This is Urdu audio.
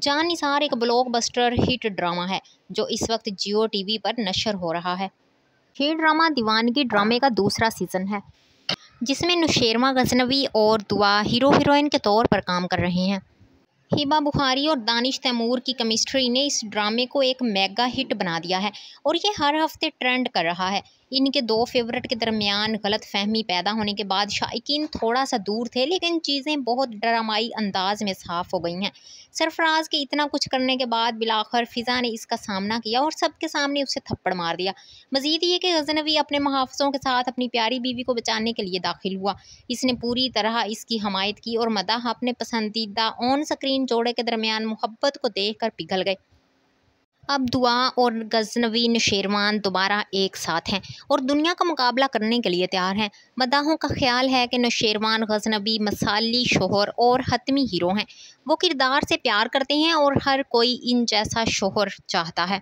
جان نثار ایک بلاک بسٹر ہٹ ڈرامہ ہے، جو اس وقت جیو ٹی وی پر نشر ہو رہا ہے۔ یہ ڈرامہ دیوانگی ڈرامے کا دوسرا سیزن ہے، جس میں نوشیروان غزنوی اور دعا ہیرو ہیروئن کے طور پر کام کر رہے ہیں۔ ہبا بخاری اور دانش تیمور کی کیمسٹری نے اس ڈرامے کو ایک میگا ہٹ بنا دیا ہے اور یہ ہر ہفتے ٹرینڈ کر رہا ہے۔ ان کے دو فیورٹ کے درمیان غلط فہمی پیدا ہونے کے بعد شائقین تھوڑا سا دور تھے، لیکن چیزیں بہت ڈرامائی انداز میں صاف ہو گئی ہیں۔ سرفراز کے اتنا کچھ کرنے کے بعد بلاخر فضا نے اس کا سامنا کیا اور سب کے سامنے اسے تھپڑ مار دیا۔ مزید یہ کہ غزنوی اپنے محافظوں کے ساتھ اپنی پیاری بیوی کو بچانے کے لیے داخل ہوا۔ اس نے پوری طرح اس کی حمایت کی اور مداح اپنے پسندیدہ آن سکرین جوڑے کے درمیان محبت کو دیکھ کر پگھل گئے۔ اب دعا اور غزنوی نشیروان دوبارہ ایک ساتھ ہیں اور دنیا کا مقابلہ کرنے کے لیے تیار ہیں۔ مداحوں کا خیال ہے کہ نشیروان غزنوی مثالی شوہر اور حتمی ہیرو ہیں۔ وہ کردار سے پیار کرتے ہیں اور ہر کوئی ان جیسا شوہر چاہتا ہے۔